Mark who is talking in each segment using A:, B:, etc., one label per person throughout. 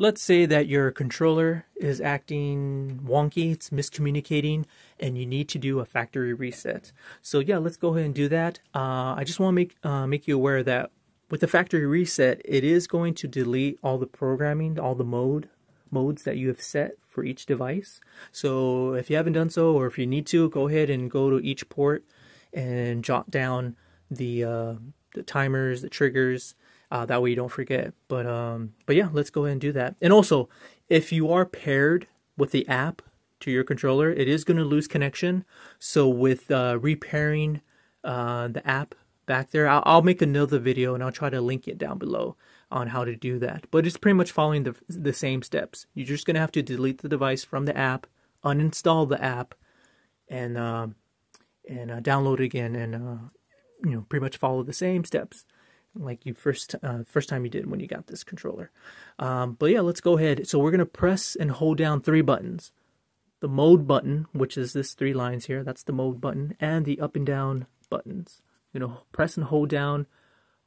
A: let's say that your controller is acting wonky, it's miscommunicating, and you need to do a factory reset. So yeah, let's go ahead and do that. Uh, I just want to make uh, make you aware that with the factory reset, it is going to delete all the programming, all the mode modes that you have set for each device. So if you haven't done so, or if you need to, go ahead and go to each port and jot down the uh, the timers, the triggers. Uh, that way you don't forget. But um, but yeah, let's go ahead and do that. And also, if you are paired with the app to your controller, it is going to lose connection. So with uh, repairing uh, the app back there, I'll, I'll make another video and I'll try to link it down below on how to do that. But it's pretty much following the the same steps. You're just going to have to delete the device from the app, uninstall the app, and uh, and uh, download it again, and uh, you know pretty much follow the same steps like you first uh, first time you did when you got this controller. Um, but yeah, let's go ahead. So we're gonna press and hold down three buttons. The mode button, which is this three lines here, that's the mode button, and the up and down buttons. You know, press and hold down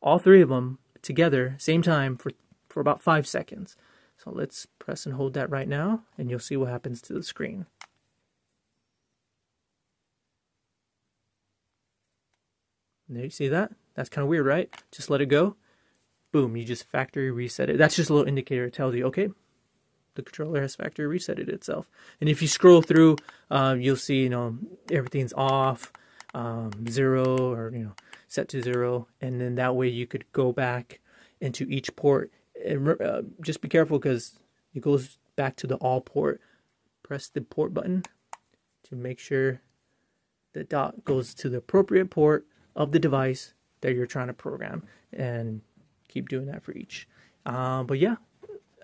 A: all three of them together, same time for for about five seconds. So let's press and hold that right now, and you'll see what happens to the screen. There you see that? That's kind of weird, right? Just let it go. Boom, you just factory reset it. That's just a little indicator. It tells you, okay, the controller has factory resetted itself. And if you scroll through, uh, you'll see, you know, everything's off, um, zero, or, you know, set to zero. And then that way you could go back into each port. And uh, just be careful because it goes back to the all port. Press the port button to make sure the dot goes to the appropriate port of the device that you're trying to program and keep doing that for each. Uh, but yeah,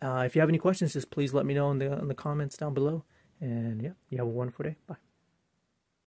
A: uh, if you have any questions, just please let me know in the in the comments down below. And yeah, you have a wonderful day. Bye.